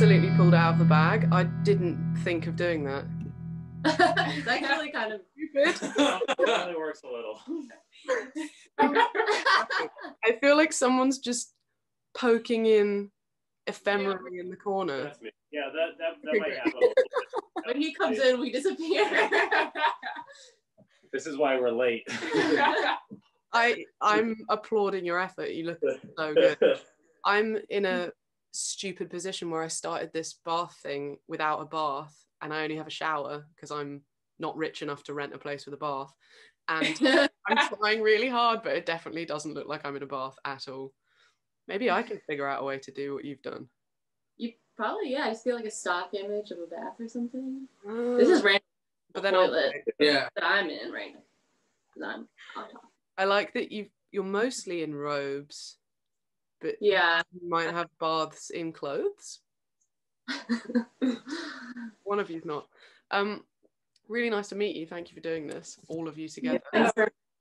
absolutely pulled out of the bag. I didn't think of doing that. That's actually kind of Stupid. it only works a little. I feel like someone's just poking in ephemerally in the corner. That's me. Yeah, that that, that might happen. a little bit. when he comes in, we disappear. This is why we're late. I I'm applauding your effort. You look so good. I'm in a stupid position where I started this bath thing without a bath and I only have a shower because I'm not rich enough to rent a place with a bath. And I'm trying really hard, but it definitely doesn't look like I'm in a bath at all. Maybe I can figure out a way to do what you've done. you probably yeah, I just get like a stock image of a bath or something. This is uh, random but then I'll, Yeah. that I'm in right now. 'Cause I'm on top. I like that you you're mostly in robes, but Yeah. you might have baths in clothes. One of you's not. Um, really nice to meet you. Thank you for doing this, all of you together.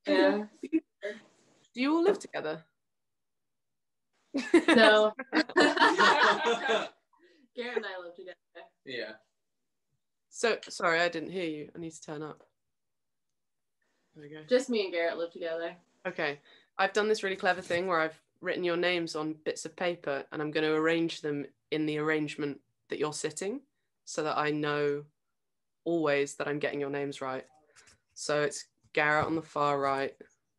yeah. Do you all live together? No. Garrett and I live together. Yeah. So sorry, I didn't hear you. I need to turn up. There we go. Just me and Garrett live together. Okay, I've done this really clever thing where I've written your names on bits of paper and I'm going to arrange them in the arrangement that you're sitting so that I know always that I'm getting your names right. So it's Garrett on the far right.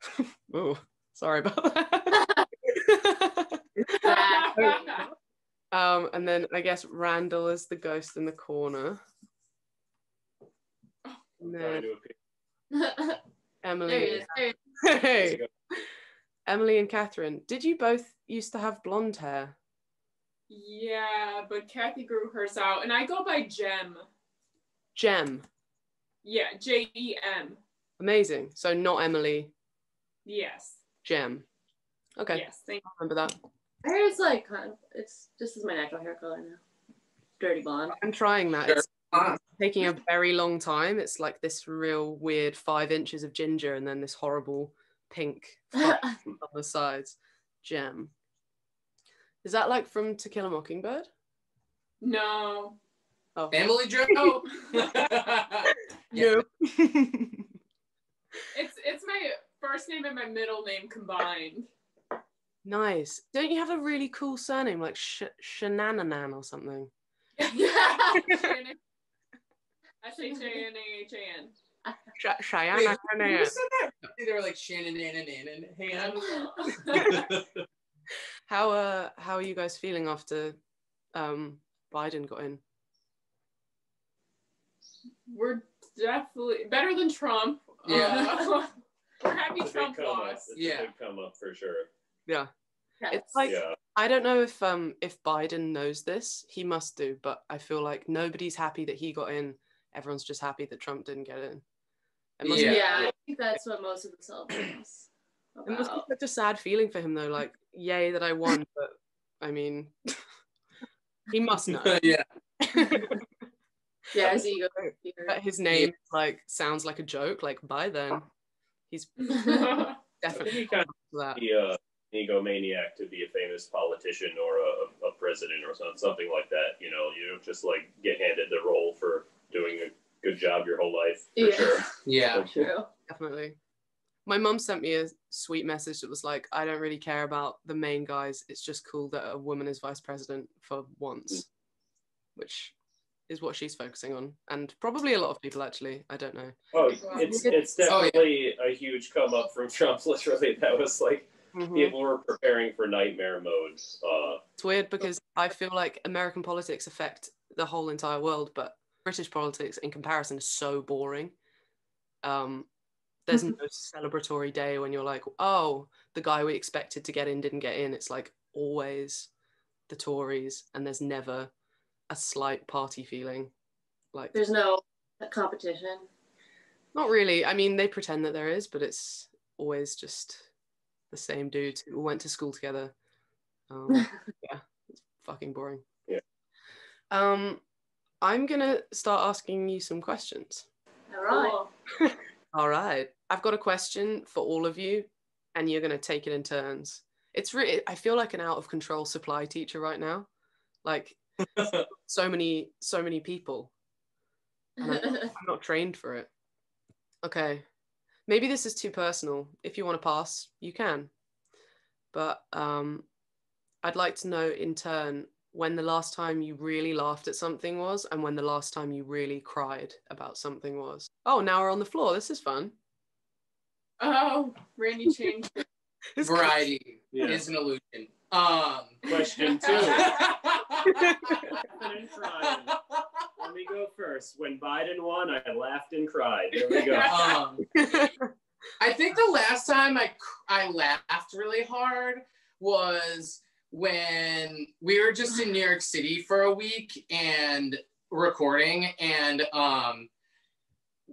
oh, sorry about that. um, and then I guess Randall is the ghost in the corner. And then to there Emily. he is. There he is. Hey. Emily and Catherine, did you both used to have blonde hair? Yeah, but Kathy grew hers out, and I go by Jem. Jem. Yeah, J E M. Amazing. So not Emily, Yes. Jem. Okay, Yes. Thank I remember that. My hair is like kind of, it's just as my natural hair color now. Dirty blonde. I'm trying that. Sure. It's taking a very long time. It's like this real weird five inches of ginger and then this horrible pink on the sides. Jem. Is that like from To Kill a Mockingbird? No. Oh. Emily Joe. Oh, Yeah. it's it's my first name and my middle name combined. nice. Don't you have a really cool surname like Sh- Shanananan or something? Shannon. Actually, J N A H A N. Sh- Wait, Cheyenne. who said that? They were like Shannon and and and hand. How uh how are you guys feeling after um Biden got in? We're definitely better than Trump. Yeah. Uh, we're happy It's a Trump come up. lost. It's Yeah. come up for sure. Yeah. Yes. It's like Yeah. I don't know if um if Biden knows this. He must do, but I feel like nobody's happy that he got in. Everyone's just happy that Trump didn't get in. It must, yeah. Yeah. I think that's what most of the celebrations it must be such a sad feeling for him though. Like, yay that I won, but I mean, he must know yeah. Yeah, his ego. his name like sounds like a joke. Like by then, he's definitely you kind of that. be a egomaniac to be a famous politician or a, a president or something, something like that. You know, you don't just like get handed the role for doing a good job your whole life. For Yeah. sure. Yeah. True. Definitely. My mum sent me a sweet message that was like, I don't really care about the main guys. It's just cool that a woman is vice president for once, which is what she's focusing on. And probably a lot of people actually. I don't know. Oh, it's it's Oh, yeah. definitely a huge come up from Trump. Literally, that was like Mhm. people were preparing for nightmare mode. Uh, It's weird because I feel like American politics affect the whole entire world, but British politics in comparison is so boring. Um, there's no celebratory day when you're like, oh, the guy we expected to get in didn't get in. It's like always the Tories, and there's never a slight party feeling. Like, There's no competition. not really. I mean, they pretend that there is, but it's always just the same dudes who went to school together. Um, yeah, it's fucking boring. Yeah. Um, I'm gonna start asking you some questions. All right. all right. I've got a question for all of you, and you're gonna take it in turns. It's really I feel like an out of control supply teacher right now. Like so many so many people. And I- I'm not trained for it. Okay. Maybe this is too personal. If you want to pass, you can. But um I'd like to know in turn when the last time you really laughed at something was and when the last time you really cried about something was. Oh, now we're on the floor. This is fun. Oh, Randy changed. Variety Yeah. is an illusion. Um. Question two. yeah. and crying. Let me go first. When Biden won, I laughed and cried. There we go. Um. I think the last time I I laughed really hard was when we were just in New York City for a week and recording and um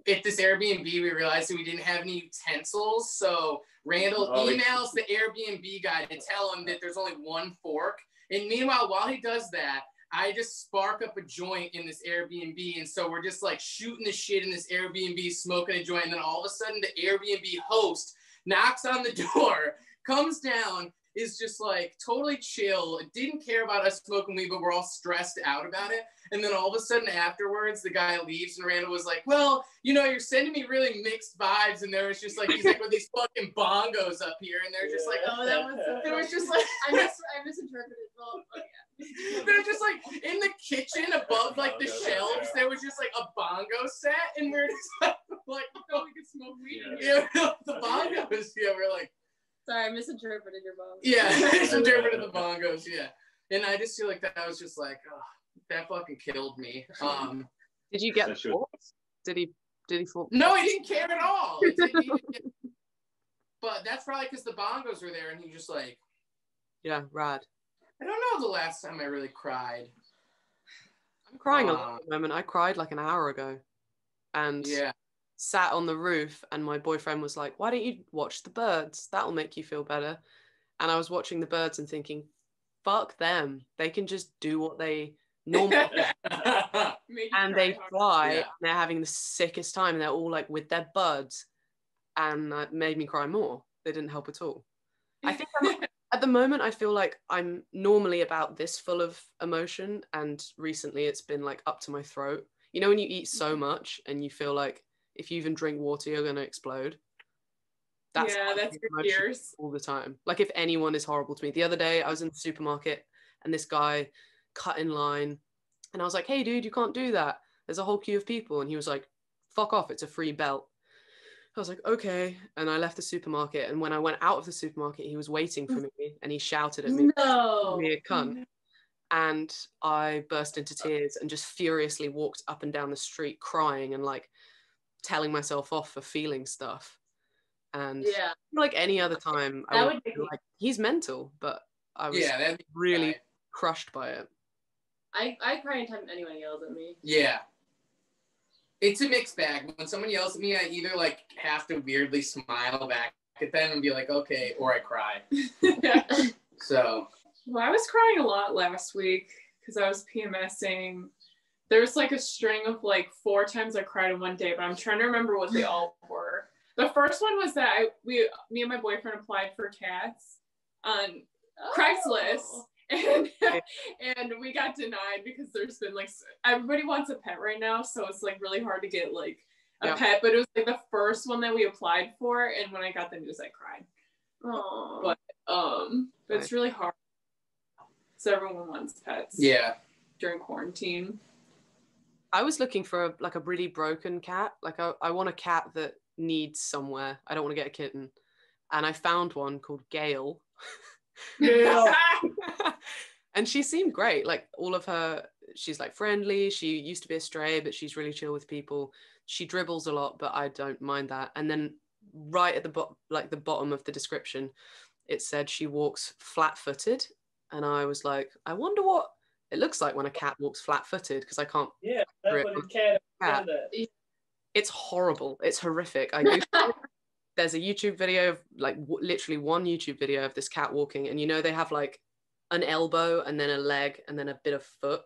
at this Airbnb we realized that we didn't have any utensils so Randall Oh, emails the Airbnb guy to tell him that there's only one fork and meanwhile while he does that I just spark up a joint in this Airbnb. And so we're just like shooting the shit in this Airbnb, smoking a joint. And then all of a sudden, the Airbnb host knocks on the door, comes down, is just like totally chill, didn't care about us smoking weed, but we're all stressed out about it. And then all of a sudden, afterwards, the guy leaves, and Randall was like, Well, you know, you're sending me really mixed vibes. And there was just like, he's like, with these fucking bongos up here. And they're just like, Oh, that was so it was just like, I mis I misinterpreted. Well, oh, yeah. they're just like in the kitchen above like the shelves. There was just like a bongo set, and we're just like, like Oh, we could smoke weed. in Yeah. here. yeah, the bongos. Yeah, we're like, Sorry, I misinterpreted your bongos. yeah, misinterpreted the bongos. Yeah, and I just feel like that was just like, oh, that fucking killed me. Um, Did you get the should- Did he did he fall? no, he didn't care at all. He didn't- he didn't but that's probably because the bongos were there, and he just like, Yeah, rad. I don't know the last time I really cried. I'm crying a Uh, lot at the moment. I cried like an hour ago. And Yeah, sat on the roof and my boyfriend was like, Why don't you watch the birds? That'll make you feel better. And I was watching the birds and thinking, fuck them. They can just do what they normally and they fly Yeah. and they're having the sickest time and they're all like with their buds and that made me cry more they didn't help at all i think at the moment i feel like i'm normally about this full of emotion and recently it's been like up to my throat you know when you eat so mm-hmm. much and you feel like if you even drink water you're going to explode yeah, that's feel your all the time. Like if anyone is horrible to me. The other day I was in the supermarket and this guy cut in line and I was like, "Hey dude, you can't do that. There's a whole queue of people." And he was like, "Fuck off, it's a free belt." I was like, "Okay." And I left the supermarket and when I went out of the supermarket, he was waiting for me and he shouted at me, No. "Me a cunt." And I burst into tears and just furiously walked up and down the street crying and like telling myself off for feeling stuff. And Yeah. like any other time, I That would would be be- like, he's mental, but I was yeah, really right. crushed by it. I, I cry anytime anyone yells at me. Yeah. It's a mixed bag. When someone yells at me, I either like have to weirdly smile back at them and be like, okay, or I cry. So Well, I was crying a lot last week because I was PMSing. There was like a string of like four times I cried in one day, but I'm trying to remember what they all were. The first one was that I we me and my boyfriend applied for cats on Craigslist. Oh. And and we got denied because there's been like everybody wants a pet right now, so it's like really hard to get like a Yeah. pet. But it was like the first one that we applied for, and when I got the news, I cried. Aw. But um, but it's really hard. So everyone wants pets yeah. during quarantine. I was looking for a, like a really broken cat. Like I, I want a cat that needs somewhere. I don't want to get a kitten. And I found one called Gail. and she seemed great. Like all of her, she's like friendly. She used to be a stray, but she's really chill with people. She dribbles a lot, but I don't mind that. And then right at the bottom, like the bottom of the description, it said she walks flat-footed, and I was like, I wonder what it looks like when a cat walks flat-footed because I can't. Yeah, that's Rip. what a cat. Cat. that. It's horrible. It's horrific. I Googled there's a YouTube video of like w- literally one YouTube video of this cat walking, and you know they have like an elbow and then a leg and then a bit of foot.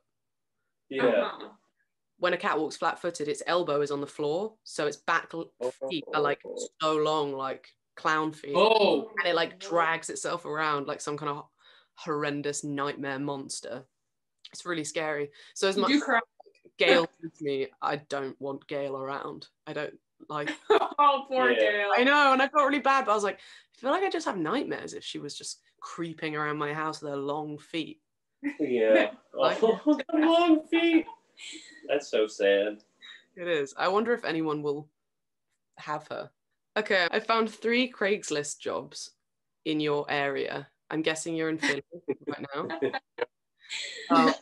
Yeah. Uh-huh. When a cat walks flat-footed, its elbow is on the floor, so its back feet are like so long, like clown feet, Oh, and it like drags itself around like some kind of horrendous nightmare monster. It's really scary. So as You much do as cry. Gail with me, I don't want Gail around. I don't like. oh, poor Yeah. Gail. I know, and I felt really bad, but I was like, I feel like I just have nightmares if she was just creeping around my house with her long feet. Yeah. Like- Oh, long feet. That's so sad. It is. I wonder if anyone will have her. Okay, I found three Craigslist jobs in your area. I'm guessing you're in Philly right now. Um,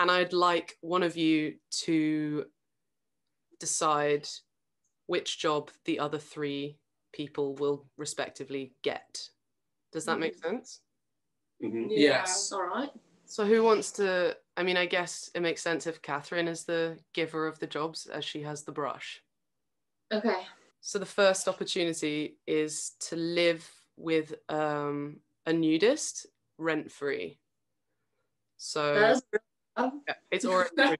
and I'd like one of you to decide which job the other three people will respectively get. Does that make sense? hmm Yes. All right. So, who wants to? I mean, I guess it makes sense if Catherine is the giver of the jobs as she has the brush. Okay. So, the first opportunity is to live with um, a nudist rent free. So, That's oh, yeah, it's already.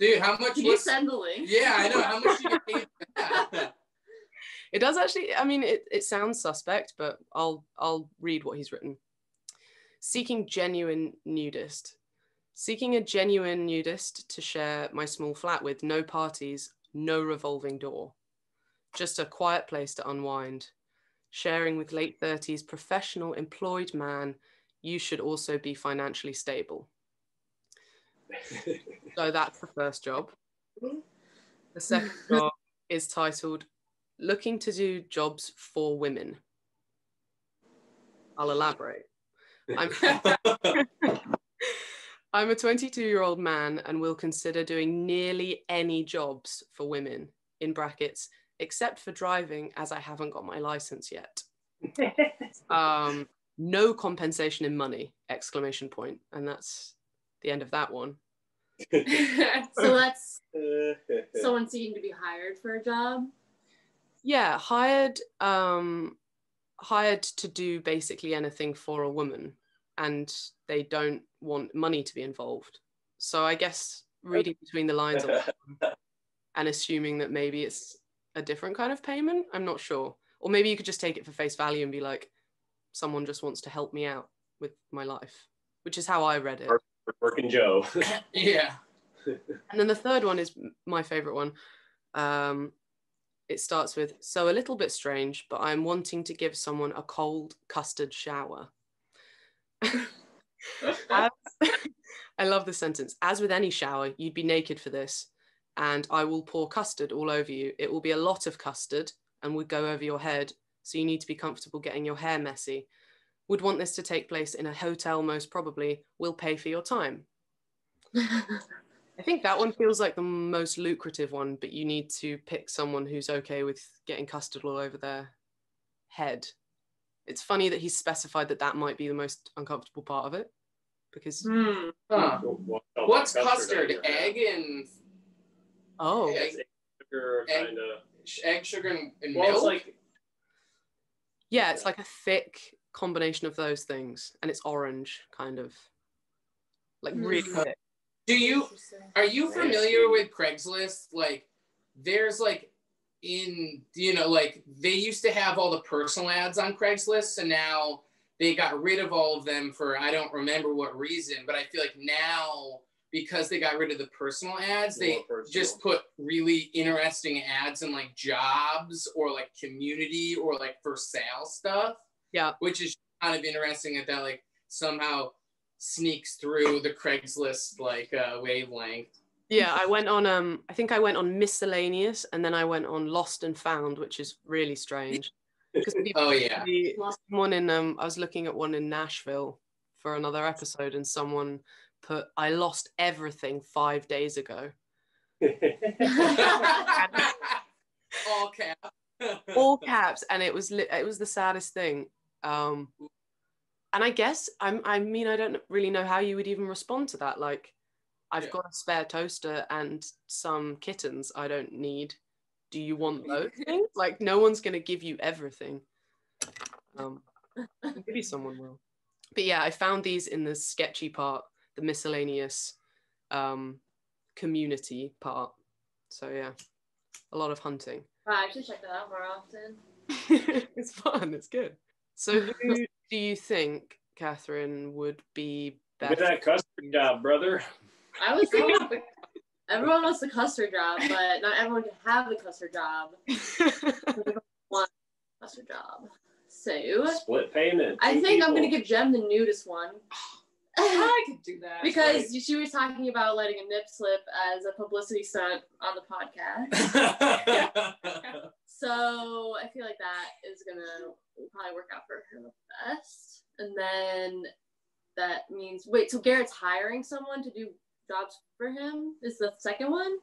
Dude, how much Can you send the link? Yeah, I know. How much you get paid? It does actually. I mean, it, it sounds suspect, but I'll I'll read what he's written. Seeking genuine nudist. Seeking a genuine nudist to share my small flat with. No parties, no revolving door. Just a quiet place to unwind. Sharing with late 30s professional employed man. You should also be financially stable. So that's the first job. The second job is titled Looking to Do Jobs for Women. I'll elaborate. I'm, I'm a 22 year old man and will consider doing nearly any jobs for women, in brackets, except for driving, as I haven't got my license yet. Um, no compensation in money! Exclamation point, and that's the end of that one. So that's someone seeking to be hired for a job. yeah hired um hired to do basically anything for a woman and they don't want money to be involved so i guess reading between the lines on and assuming that maybe it's a different kind of payment i'm not sure or maybe you could just take it for face value and be like someone just wants to help me out with my life which is how i read it Working Joe. yeah. and then the third one is my favorite one. Um, it starts with So a little bit strange, but I'm wanting to give someone a cold custard shower. As- I love this sentence. As with any shower, you'd be naked for this, and I will pour custard all over you. It will be a lot of custard and would go over your head, so you need to be comfortable getting your hair messy. Would want this to take place in a hotel, most probably. Will pay for your time. I think that one feels like the most lucrative one, but you need to pick someone who's okay with getting custard all over their head. It's funny that he specified that that might be the most uncomfortable part of it because Hmm. Huh. What- What's on custard? Egg and oh Egg. Sugar, Egg. egg, sugar, and, and Well, milk. it's like yeah, it's like a thick combination of those things, and it's orange kind of like really Hmm. Do you are you familiar with Craigslist? Like, there's like in you know like they used to have all the personal ads on Craigslist, and now they got rid of all of them for I don't remember what reason, but I feel like now because they got rid of the personal ads, they personal. just put really interesting ads in like jobs or like community or like for sale stuff. Yeah. Which is kind of interesting that that like somehow sneaks through the Craigslist like uh, wavelength. Yeah, I went on um I think I went on miscellaneous and then I went on lost and found, which is really strange. Because Oh yeah. the- Lost- in um I was looking at one in Nashville for another episode and someone put I lost everything five days ago. All cap. All caps and it was li- it was the saddest thing. Um and I guess I'm I mean I don't really know how you would even respond to that. Like I've Yeah. got a spare toaster and some kittens I don't need. Do you want those things? Like no one's gonna give you everything. Um maybe someone will. But yeah, I found these in the sketchy part, the miscellaneous um community part. So yeah, a lot of hunting. Wow, I should check that out more often. it's fun. It's good. So, who do you think, Catherine, would be Give me that custard job, brother. I was thinking everyone wants the custard job, but not everyone can have the custard job. Custard job. So Split payment. I two think I'm gonna give Jem the nudist one. I could do that. because she was talking about letting a nip slip as a publicity stunt on the podcast. So I feel like that is gonna probably work out for her the best. And then that means wait, so Garrett's hiring someone to do jobs for him? Is the second one?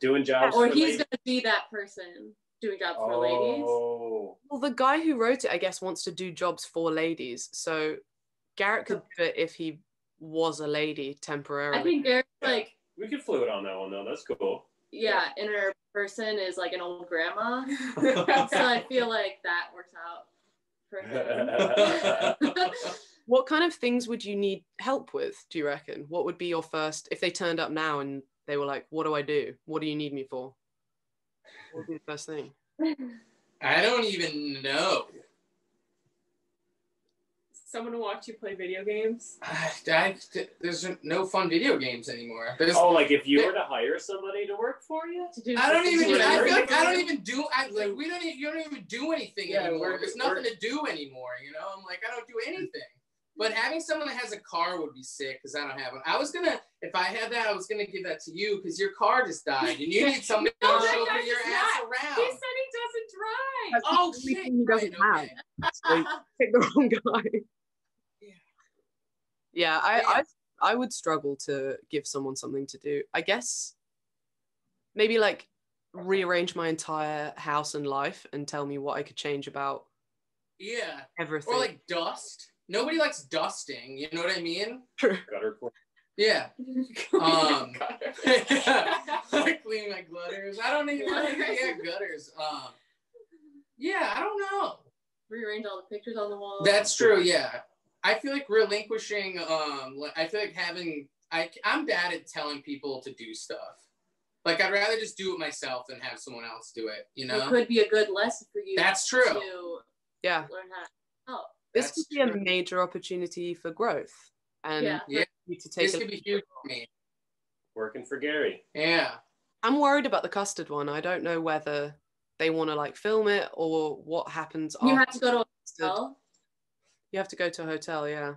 Doing jobs. Or for he's ladies. gonna be that person doing jobs for ladies? Oh. well, the guy who wrote it, I guess, wants to do jobs for ladies. So Garrett could do it if he was a lady temporarily. I think Garrett's like, We could fluid on that one though. That's cool. Yeah, inner person is like an old grandma. so I feel like that works out for him. What kind of things would you need help with, do you reckon? What would be your first, if they turned up now and they were like, what do I do? What do you need me for? What would be the first thing? I don't even know. Someone to watch you play video games. I, I, there's no fun video games anymore. There's, Oh, like if you were to hire somebody to work for you? To do I don't even. I feel like I don't even do. I like we don't. Even, you don't even do anything Yeah, anymore. we're- There's nothing we're- to do anymore. You know. I'm like I don't do anything. But having someone that has a car would be sick because I don't have one. I was gonna, if I had that, I was gonna give that to you because your car just died and you need somebody to No, that chauffeur guy your does ass not. around. He said he doesn't drive. Oh, That's Oh shit! he doesn't right, have. okay. So pick the wrong guy. Yeah. Yeah, I, Yeah. I I would struggle to give someone something to do. I guess maybe like rearrange my entire house and life and tell me what I could change about Yeah. everything. Or like dust. Nobody likes dusting. You know what I mean? Gutter. Yeah. Um, Gutter. cleaning my gutters. I don't even. Yeah, gutters. Um. Yeah, I don't know. rearrange all the pictures on the wall. That's true. Yeah, I feel like relinquishing. Um, I feel like having. I I'm bad at telling people to do stuff. Like I'd rather just do it myself than have someone else do it. You know, It could be a good lesson for you. That's true. To yeah, learn how. Oh, this That's could be a major opportunity for growth and Yeah. Yeah. to take This a could be huge for me. Working for Gary. Yeah. I'm worried about the custard one. I don't know whether they want to like film it or what happens you after have to go to a hotel. You have to go to a hotel, yeah.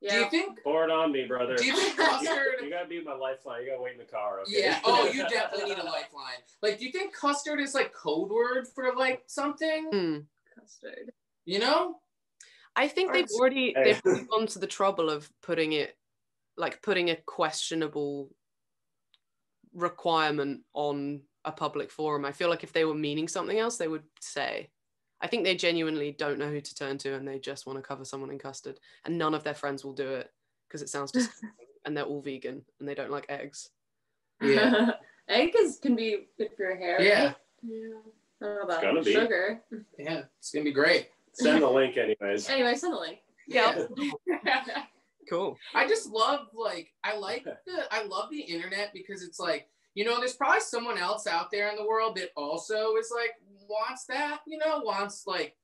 Yeah. Do you think? Pour it on me, brother. Do you think custard? You gotta be my lifeline. You gotta wait in the car. Okay? Yeah. Oh, you definitely need a lifeline. Like, do you think custard is like code word for like something? Hmm. Custard. You know? I think Or they've already Hey. they've already gone to the trouble of putting it like putting a questionable requirement on a public forum. I feel like if they were meaning something else, they would say. I think they genuinely don't know who to turn to and they just want to cover someone in custard. And none of their friends will do it because it sounds disgusting and they're all vegan and they don't like eggs. Yeah. Egg is, can be good for your hair. Yeah. right? Yeah. I don't know It's about gonna be. sugar. Yeah. It's gonna be great. Send the link, anyways. Anyway, send the link. Yeah. Cool. I just love like I like the I love the internet because it's like you know there's probably someone else out there in the world that also is like wants that you know wants like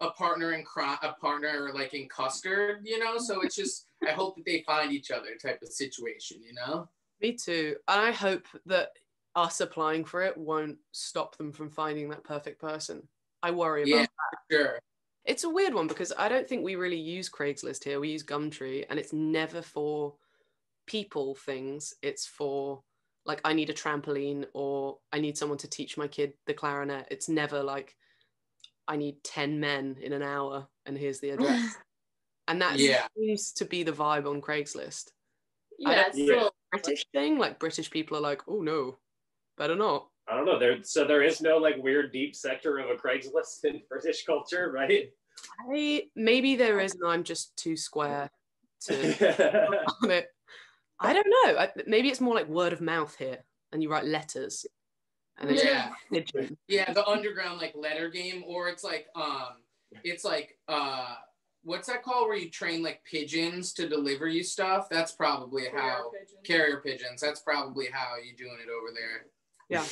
a partner in crime a partner like in custard you know so it's just I hope that they find each other type of situation you know Me too. And I hope that us applying for it won't stop them from finding that perfect person. I worry about yeah sure It's a weird one because I don't think we really use Craigslist here. We use Gumtree and it's never for people things. It's for like I need a trampoline or I need someone to teach my kid the clarinet. It's never like I need 10 men in an hour and here's the address. and that Yeah. seems to be the vibe on Craigslist. I Yeah, don't- it's Yeah. still British thing, like British people are like, oh no, better not. I don't know. There, so there is no like weird deep sector of a Craigslist in British culture, right? I maybe there is, and I'm just too square to on it. I don't know. I, maybe it's more like word of mouth here, and you write letters, and it's yeah pigeon. yeah the underground like letter game or it's like um it's like uh what's that called where you train like pigeons to deliver you stuff that's probably how carrier pigeons that's probably how you're doing it over there Yeah.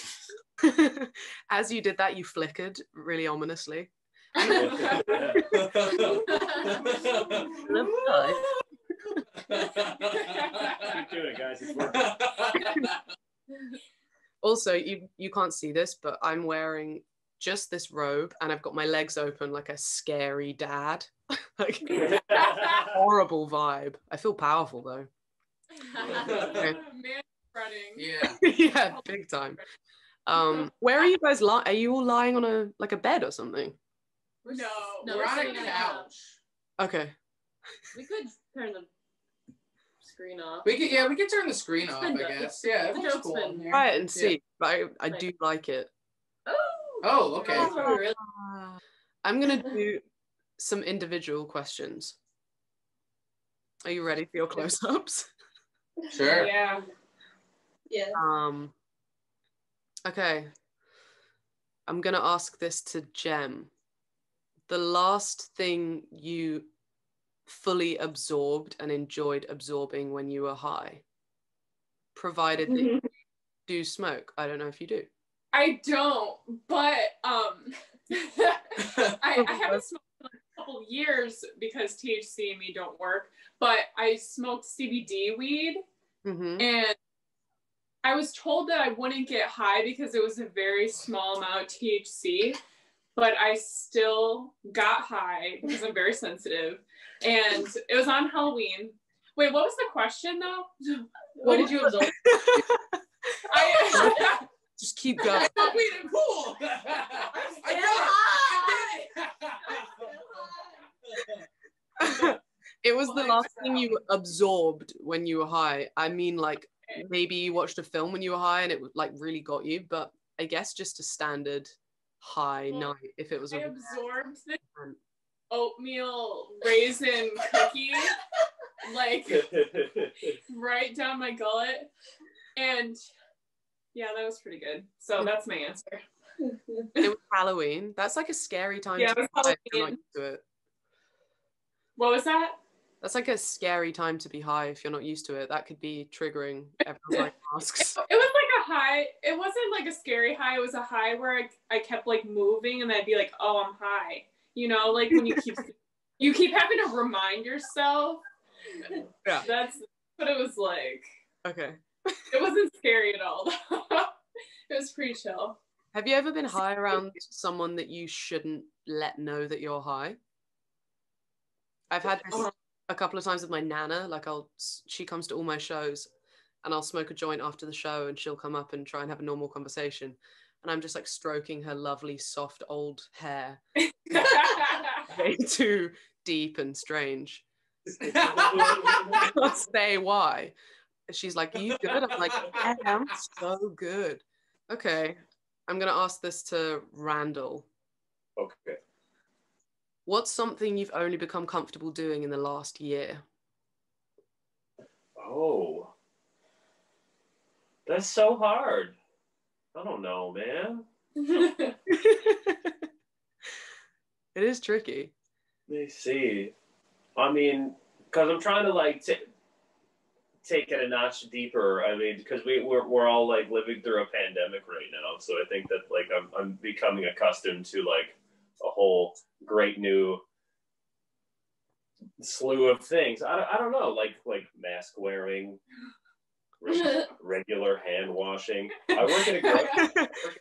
As you did that, you flickered really ominously. Keep doing it, guys. It's working. Also, you you can't see this, but I'm wearing just this robe and I've got my legs open like a scary dad. like horrible vibe. I feel powerful though. Man spreading. yeah. yeah, big time. Um, where are you guys lying? Are you all lying on a like a bed or something? No. No, We're on a sitting couch. Okay. We could turn the screen off. We could, yeah, we could turn the screen off, been I guess. Yeah, it looks cool. been- in. Try it and Yeah. see. But I, I do like it. Oh, Oh, okay. that's really I'm gonna do some individual questions. Are you ready for your close-ups? Sure. Yeah. yeah. Um. Okay. I'm gonna ask this to Jem. The last thing you fully absorbed and enjoyed absorbing when you were high, provided that you do smoke. I don't know if you do. I don't, but um, I, I haven't smoked in a couple years because THC and me don't work. But I smoked CBD weed, Mm-hmm. and I was told that I wouldn't get high because it was a very small amount of THC. But I still got high because I'm very sensitive, and it was on Halloween. Wait, what was the question though? What did you absorb? I, Just keep going. I weed and pool. I it was the last thing you absorbed when you were high. I mean, like maybe you watched a film when you were high and it like really got you, but I guess just a standard high Well, night if it was I a absorbed the oatmeal raisin cookie like right down my gullet and yeah that was pretty good so that's my answer it was Halloween. That's like a scary time Yeah, to it be was high if you're not Halloween. used to it. what was that That's like a scary time to be high if you're not used to it. That could be triggering. Everyone's like it, it was like a high it wasn't like a scary high it was a high where I, I kept like moving and I'd be like oh i'm high you know like when you keep you keep having to remind yourself Yeah. that's what it was like Okay. it wasn't scary at all it was pretty chill Have you ever been high around someone that you shouldn't let know that you're high? I've had this oh. a couple of times with my nana. Like I'll, she comes to all my shows, and I'll smoke a joint after the show, and she'll come up and try and have a normal conversation, and I'm just like stroking her lovely, soft old hair, way too deep and strange. I can't say why. She's like, "Are you good?" I'm like, "Yeah, I'm so good." Okay, I'm gonna ask this to Randall. okay. What's something you've only become comfortable doing in the last year? Oh. That's so hard. I don't know, man. it is tricky. Let me see. I mean, because I'm trying to like t- take it a notch deeper. I mean, because we we're, we're all like living through a pandemic right now, so I think that like I'm I'm becoming accustomed to like a whole great new slew of things. I, don't- I don't know, like like mask wearing, regular hand washing. I work at a, gro- work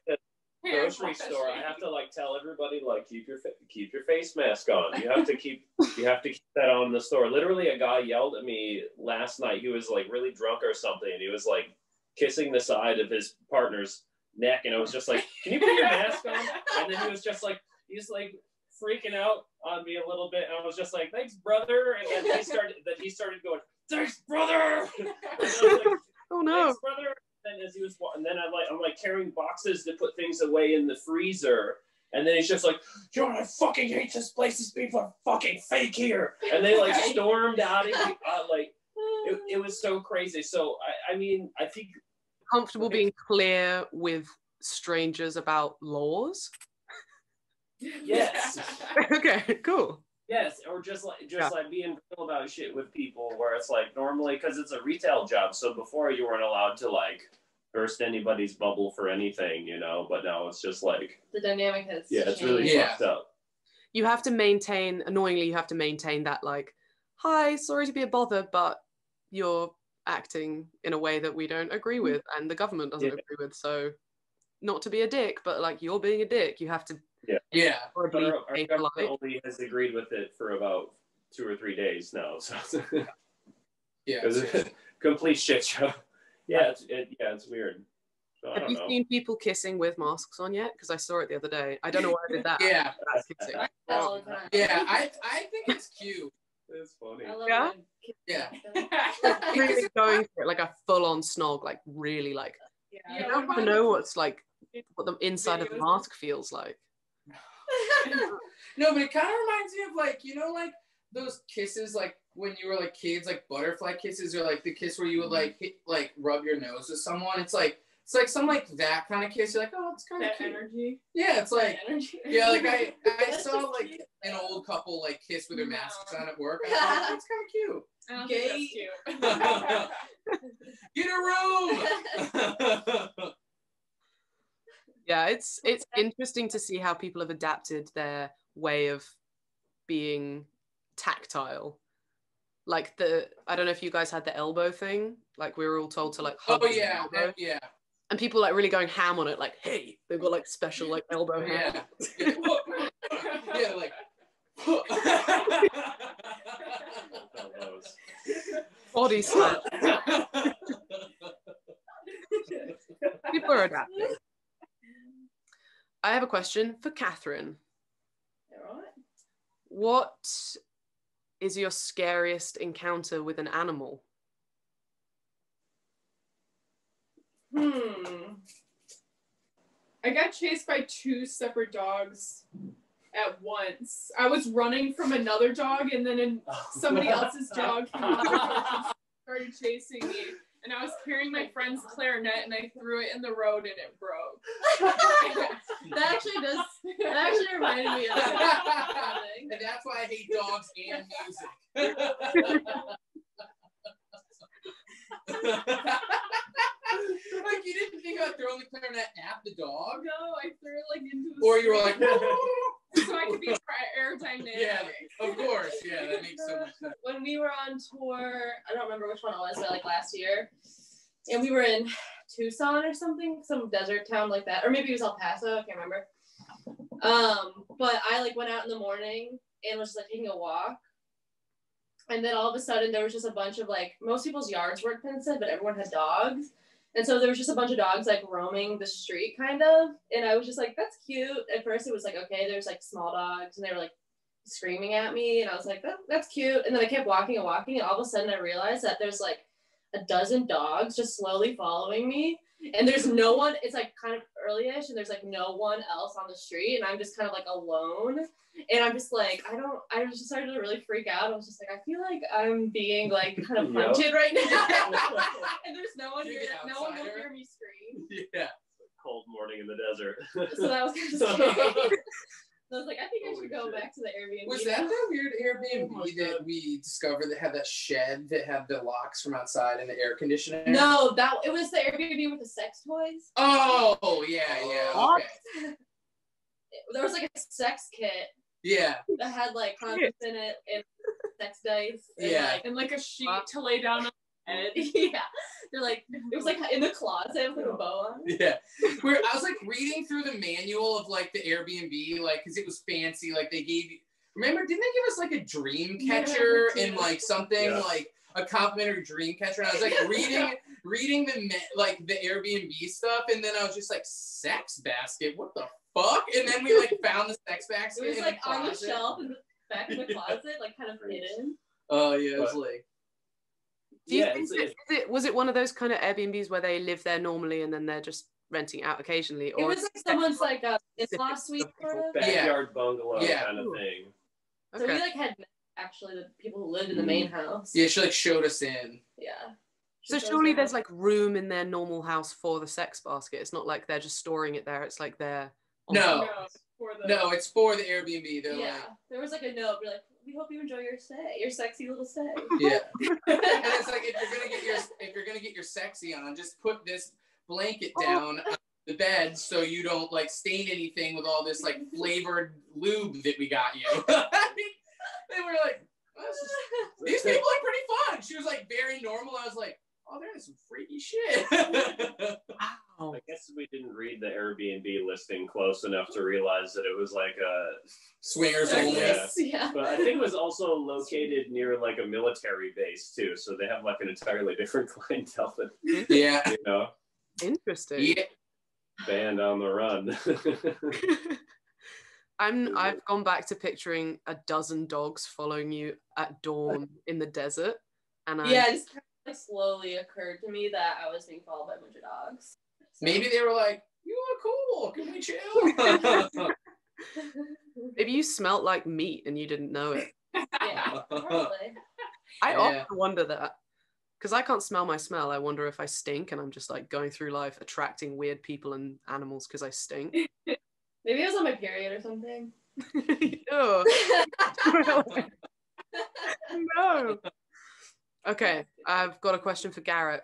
at a grocery store. I have to like tell everybody like keep your fa- keep your face mask on. You have to keep you have to keep that on in the store. Literally, a guy yelled at me last night. He was like really drunk or something, and he was like kissing the side of his partner's neck, and I was just like, "Can you put your mask on?" And then he was just like, he's like freaking out on me a little bit, and I was just like, "Thanks, brother." And then he started then he started going, "Thanks, brother." And I was like, Oh no. Thanks, brother. And as he was, and then I'm like, I'm like carrying boxes to put things away in the freezer. And then he's just like, you know what? I fucking hate this place. These people are fucking fake here. And they like stormed out of. Uh, like, it, it was so crazy. So, I, I mean, I think, Comfortable being clear with strangers about laws? Yes. okay, cool. Yes, or just like, just Yeah. like being real about shit with people where it's like normally, because it's a retail job. So before you weren't allowed to like burst anybody's bubble for anything, you know, but now it's just like, the dynamic has yeah, it's really. Yeah. fucked up. You have to maintain, annoyingly, you have to maintain that like hi, sorry to be a bother, but you're acting in a way that we don't agree with and the government doesn't Yeah. agree with. So, not to be a dick, but like you're being a dick. You have to Yeah. But horribly our, our government only has agreed with it for about two or three days now, so Yeah. it's a complete shit show. Yeah, it's it, yeah, it's weird. So, Have you know. seen people kissing with masks on yet? Because I saw it the other day. I don't know why I did that. Yeah. That's kissing. all. Yeah. I I think it's cute. It's funny. I love Yeah? Yeah. really going for it like a full-on snog, like really like Yeah, you don't what even about- know what's like what the inside of the Videos. mask feels like. No, but it kind of reminds me of like you know like those kisses like when you were like kids like butterfly kisses or like the kiss where you would mm-hmm. like hit, like rub your nose with someone. It's like it's like some like that kind of kiss. You're like oh it's kind of energy. Yeah, it's like energy. yeah like I I saw like cute. an old couple like kiss with their masks No. on at work. I thought oh, that's kind of cute. Gay. Get a room. Yeah, it's it's interesting to see how people have adapted their way of being tactile. Like the I don't know if you guys had the elbow thing. Like we were all told to like hug oh yeah, elbow. yeah, and people like really going ham on it. Like hey, they've got like special like elbow hand. yeah, yeah, like. Elbows. Body slam. People are adapting. I have a question for Catherine. Alright. What is your scariest encounter with an animal? Hmm. I got chased by two separate dogs at once. I was running from another dog, and then in somebody else's dog came up and started chasing me. And I was carrying my friend's clarinet, and I threw it in the road, and it broke. that actually does. That actually reminded me of something. and that's why I hate dogs and music. like you didn't think about throwing the clarinet at the dog, No, I threw it like into the or you were like, street so I could be yeah, of course, yeah, that makes so much sense. when we were on tour, I don't remember which one it was, but like last year, and we were in Tucson or something, some desert town like that, or maybe it was El Paso, I can't remember. Um, but I like went out in the morning and was just like taking a walk, and then all of a sudden there was just a bunch of like most people's yards weren't fenced in, but everyone had dogs. And so there was just a bunch of dogs like roaming the street, kind of. And I was just like, that's cute. At first, it was like, okay, there's like small dogs, and they were like screaming at me and I was like, that, that's cute. And then I kept walking and walking and all of a sudden I realized that there's like a dozen dogs just slowly following me. And there's no one, it's like kind of early-ish and there's like no one else on the street and I'm just kind of like alone. And I'm just like, I don't, I just started to really freak out. I was just like, I feel like I'm being like kind of hunted right now. and there's no one You're here, no one will hear me scream. Yeah. Cold morning in the desert. So that was kind of scary. So I was like, I think I should go shit. back to the Airbnb. Was that the weird Airbnb Oh my that we discovered that had that shed that had the locks from outside and the air conditioner? No, that it was the Airbnb with the sex toys. Oh yeah, yeah. Okay. There was like a sex kit Yeah. that had like condoms in it and sex dice. And, Yeah. Like, and like a sheet to lay down on the bed. yeah. They're like it was like in the closet with like a bow on. Yeah. Where I was like reading through the manual of like the Airbnb, like because it was fancy. Like they gave you remember, didn't they give us like a dream catcher Yeah, and like something Yeah. like a complimentary dream catcher? And I was like reading reading the like the Airbnb stuff, and then I was just like, sex basket, what the fuck? And then we like found the sex basket. It was in like the on the shelf in the back of the closet, like kind of hidden. Oh yeah, it was like Do you Yeah, think it's- that, is it, was it one of those kind of Airbnbs where they live there normally and then they're just renting out occasionally? It Or was like someone's like uh, a in-law suite sort of. Backyard bungalow Yeah. kind of thing. So we like had actually the people who lived in the mm. main house. yeah, she like showed us in. Yeah. So surely there's like room in their normal house for the sex basket. It's not like they're just storing it there. It's like they're on- No. No, the No, it's for the Airbnb. They're yeah. like, There was like a note. We're like, we hope you enjoy your stay, your sexy little stay. yeah. and it's like if you're gonna get your if you're gonna get your sexy on, just put this blanket oh. down on the bed so you don't like stain anything with all this like flavored lube that we got you. they were like, These people are pretty fun. She was like very normal. I was like, oh, they're in some freaky shit. Ah, Wow. I guess we didn't read the Airbnb listing close enough to realize that it was like a. Swingers only. Yeah. yeah. But I think it was also located near like a military base too, so they have like an entirely different clientele than Yeah. you know Interesting. Yeah. band on the run. I'm I've gone back to picturing a dozen dogs following you at dawn in the desert. And I Yeah, it just kind of slowly occurred to me that I was being followed by a bunch of dogs. Maybe they were like, "You are cool. Can we chill? maybe you smelt like meat and you didn't know it. yeah, probably. I Yeah. often wonder that. Because I can't smell my smell. I wonder if I stink and I'm just like going through life attracting weird people and animals because I stink. Maybe I was on my period or something. Ew. no. Okay, I've got a question for Garrett.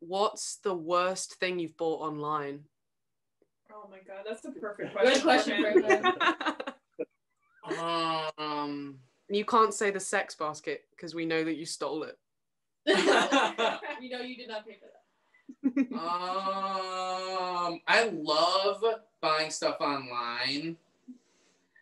What's the worst thing you've bought online? Oh my god, that's the perfect question. Good question for for him. him. um. you can't say the sex basket because we know that you stole it. you know you did not pay for that. Um, I love buying stuff online.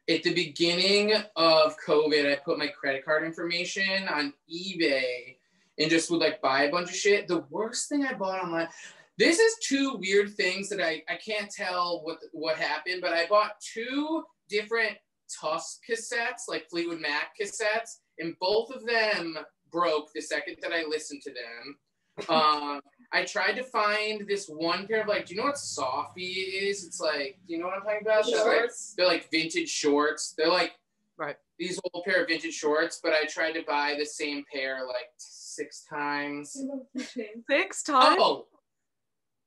At the beginning of COVID, I put my credit card information on eBay and just would like buy a bunch of shit. The worst thing I bought online. This is two weird things that I, I can't tell what what happened, but I bought two different Tusk cassettes, like Fleetwood Mac cassettes, and both of them broke the second that I listened to them. Um, I tried to find this one pair of like, do you know what Sophie is? It's like, do you know what I'm talking about? They're like- Shorts. They're like vintage shorts. They're like Right. These old pair of vintage shorts, but I tried to buy the same pair like six times. Six times? Oh,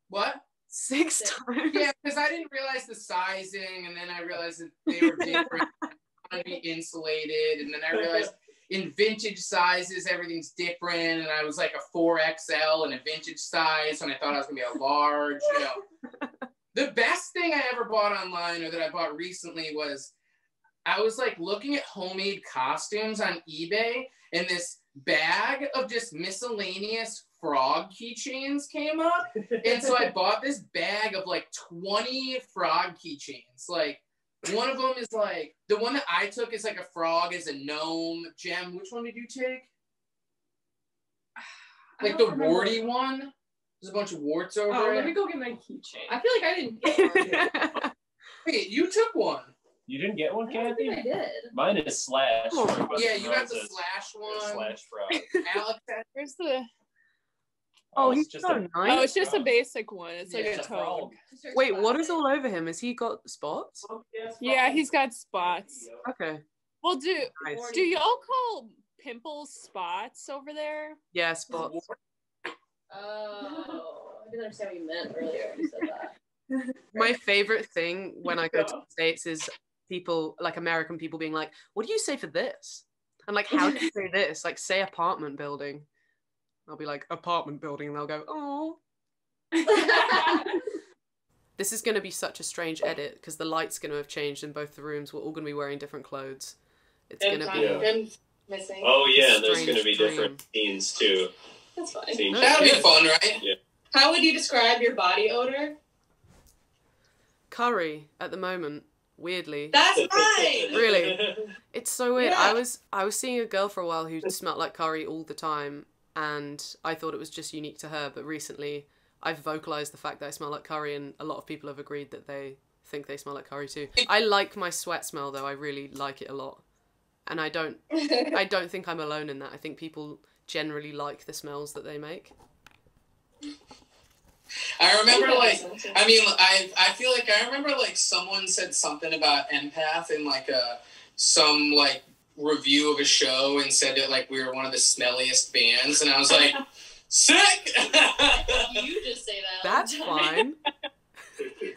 what? Six Six. times? Yeah, because I didn't realize the sizing, and then I realized that they were different. I want to be insulated, and then I realized in vintage sizes everything's different, and I was like a 4XL in a vintage size, and I thought I was gonna be a large. You know, the best thing I ever bought online, or that I bought recently, was I was like looking at homemade costumes on eBay, and this bag of just miscellaneous frog keychains came up. And so I bought this bag of like 20 frog keychains. Like one of them is like the one that I took is like a frog is a gnome. Jem, which one did you take? Like the remember. warty one? There's a bunch of warts over Oh, it. let me go get my keychain. I feel like I didn't get one. Wait, you took one. You didn't get one, I don't think I did. Mine is slash. Oh, Yeah, you got the Roses. slash The one. Slash frog. Alex had Where's the? Oh, oh, it's he's just so a- nice. Oh, it's just a basic one. It's like Yeah, a it's a toad. Wait, what is all over him? Has he got spots? Yeah, he's got spots. Okay. Well, do Nice. do y'all call pimples spots over there? Yeah, spots. Oh, I didn't understand what you meant earlier when you said that. My favorite thing when I go to the States is people, like American people, being like, what do you say for this? And like, how do you say this? Like, say apartment building. I'll be like, apartment building. And they'll go, oh. This is going to be such a strange edit because the light's going to have changed in both the rooms. We're all going to be wearing different clothes. It's going to be. Um, yeah. missing. Oh yeah, there's going to be dream. different scenes too. That's fine. Scene That'll be changes. fun, right? Yeah. How would you describe your body odor? Curry at the moment, weirdly. That's mine. Really? It's so weird. Yeah. I was I was seeing a girl for a while who smelled like curry all the time, and I thought it was just unique to her. But recently, I've vocalized the fact that I smell like curry, and a lot of people have agreed that they think they smell like curry too. I like my sweat smell though. I really like it a lot, and I don't I don't think I'm alone in that. I think people generally like the smells that they make. I remember like I mean, I I feel like I remember like someone said something about empath in like a some like review of a show and said that like we were one of the smelliest bands, and I was like, sick. you just say that. That's the time. fine.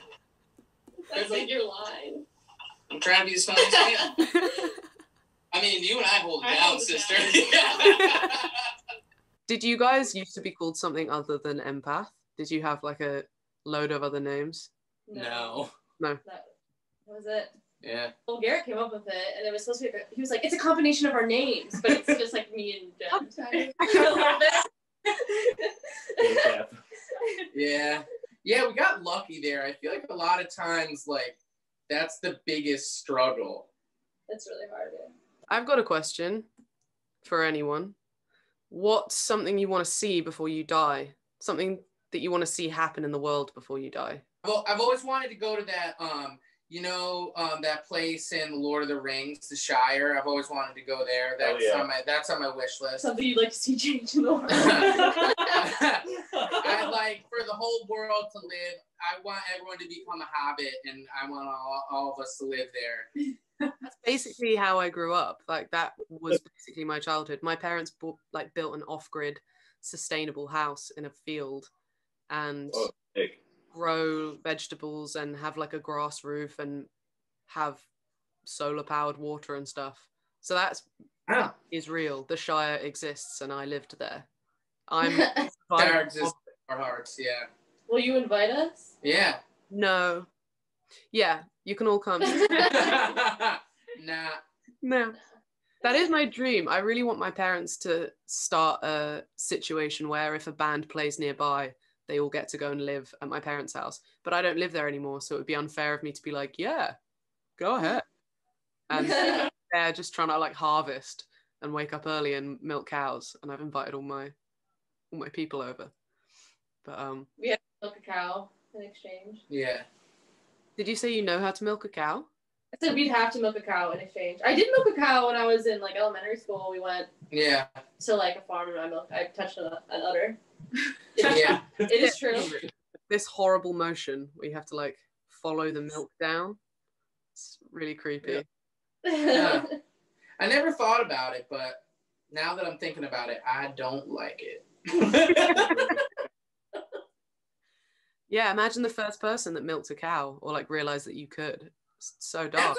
That's like your line. I'm trying to be the smelliest band. I mean, you and I hold it I down, hold it sister. Did you guys used to be called something other than empath? Did you have like a load of other names? no. That what was it Yeah. Well, Garrett came up with it, and it was supposed to be. He was like, "It's a combination of our names, but it's just like me and Jen." a little bit. Handicap. Yeah. Yeah, we got lucky there. I feel like a lot of times, like, that's the biggest struggle. It's really hard. yeah. I've got a question for anyone. What's something you want to see before you die? Something that you want to see happen in the world before you die? Well, I've always wanted to go to that, um, you know, um, that place in Lord of the Rings, the Shire. I've always wanted to go there. That's yeah. on my that's on my wish list. Something you'd like to see change in the world. I like for the whole world to live. I want everyone to become a hobbit, and I want all, all of us to live there. That's basically how I grew up. Like that was basically my childhood. My parents bought, like built an off-grid, sustainable house in a field, and Oh, grow vegetables and have like a grass roof and have solar-powered water and stuff. So that's Ah. is real. The Shire exists, and I lived there. I'm There exists in our hearts. Yeah. Will you invite us? Yeah. no. Yeah, you can all come. nah. No. That is my dream. I really want my parents to start a situation where if a band plays nearby, they all get to go and live at my parents' house. But I don't live there anymore, so it would be unfair of me to be like, yeah, go ahead. And they're just trying to like harvest and wake up early and milk cows. And I've invited all my all my people over. But um Milk a cow in exchange. Yeah. did you say you know how to milk a cow? I said we'd have to milk a cow in exchange. I did milk a cow when I was in like elementary school. We went Yeah. to like a farm and I milked. I touched an, an udder. Yeah. It is true. This horrible motion where you have to like follow the milk down. It's really creepy. Yeah. I never thought about it, but now that I'm thinking about it, I don't like it. Yeah, imagine the first person that milked a cow or like realized that you could. It's so dark.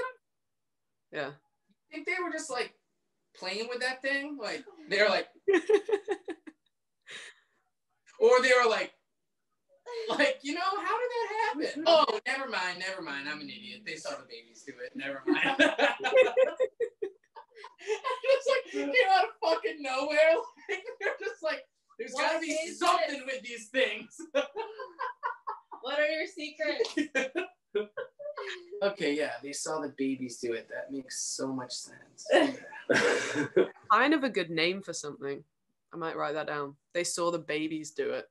Yeah. I think they were just like playing with that thing. Like they're like, or they were like, like you know, how did that happen? Oh, never mind, never mind. I'm an idiot. They saw the babies do it. Never mind. just like came out of fucking nowhere. Like they're just like, there's What gotta be is something with these things. what are your secrets? okay, yeah, they saw the babies do it. That makes so much sense. kind of a good name for something. I might write that down. They saw the babies do it.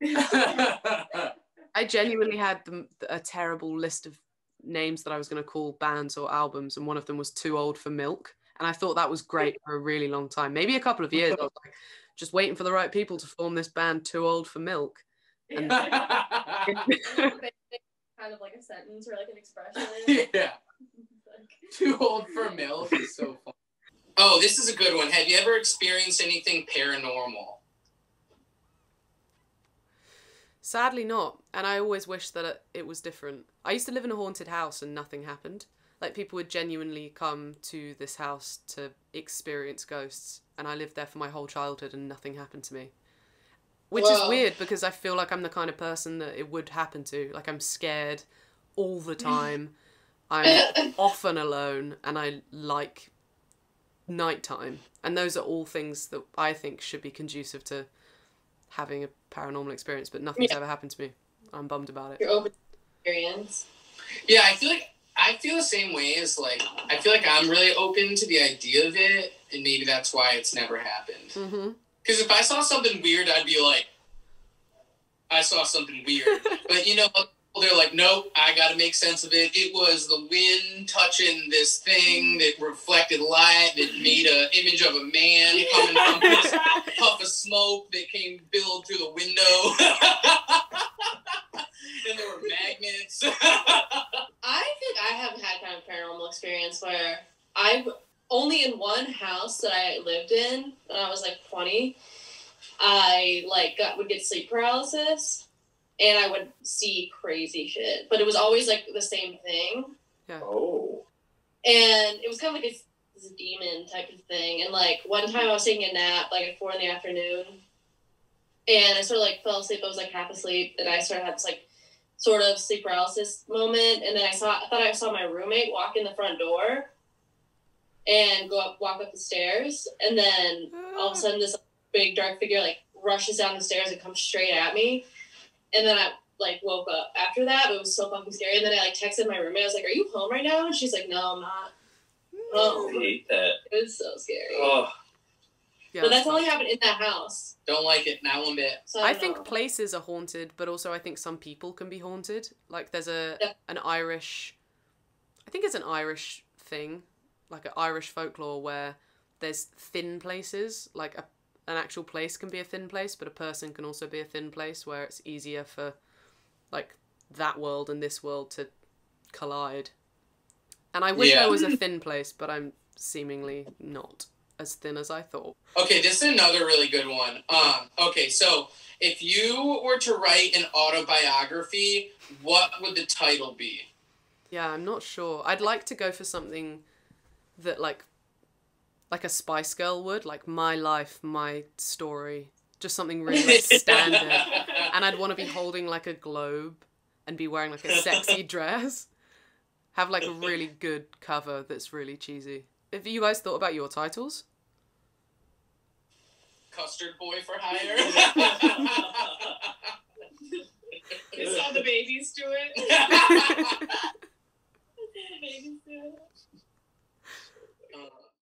I genuinely had the, a terrible list of names that I was going to call bands or albums, and one of them was Too Old for Milk. And I thought that was great for a really long time, maybe a couple of years. I was like, just waiting for the right people to form this band, Too Old for Milk. And kind of like a sentence or like an expression. yeah. Too old for milk is so fun. Oh, this is a good one. Have you ever experienced anything paranormal? Sadly, not. And I always wish that it- was different. I used to live in a haunted house and nothing happened. Like, people would genuinely come to this house to experience ghosts. And I lived there for my whole childhood and nothing happened to me. Which is weird because I feel like I'm the kind of person that it would happen to. Like, I'm scared all the time. I'm often alone and I like nighttime. And those are all things that I think should be conducive to having a paranormal experience, but nothing's ever happened to me. I'm bummed about it. Your open experience. Yeah, I feel like I feel the same way as like I feel like I'm really open to the idea of it, and maybe that's why it's never happened. Mm-hmm. Because if I saw something weird, I'd be like, I saw something weird. but you know, they're like, nope, I got to make sense of it. It was the wind touching this thing that reflected light that made an image of a man coming from this puff of smoke that came billowed through the window. and there were magnets. I think I have had kind of paranormal experience where I've only in one house that I lived in when I was like 20, I like got would get sleep paralysis and I would see crazy shit. But it was always like the same thing. oh. And it was kind of like a, this demon type of thing. And like one time I was taking a nap like at four in the afternoon and I sort of like fell asleep. I was like half asleep and I sort of had this like sort of sleep paralysis moment, and then I saw I thought I saw my roommate walk in the front door and go up walk up the stairs, and then all of a ah. sudden this big dark figure like rushes down the stairs and comes straight at me, and then I like woke up after that. But it was so fucking scary, and then I like texted my roommate. I was like, "Are you home right now?" And she's like, "No, I'm not." Oh, I hate that. it was so scary. Oh, Yeah, but that's fine. only happened in that house. Don't like it, not one bit. So I don't think places are haunted, but also I think some people can be haunted. Like there's a Yeah. an Irish, I think it's an Irish thing, like an Irish folklore where there's thin places. Like a an actual place can be a thin place, but a person can also be a thin place where it's easier for like that world and this world to collide. And I wish Yeah. I was a thin place, but I'm seemingly not as thin as I thought. Okay, this is another really good one. Um, okay, so if you were to write an autobiography, what would the title be? Yeah, I'm not sure. I'd like to go for something that like like a Spice Girl would, like my life, my story. Just something really like standard. And I'd want to be holding like a globe and be wearing like a sexy dress. Have like a really good cover that's really cheesy. Have you guys thought about your titles? Custard boy for hire. You saw the babies do it.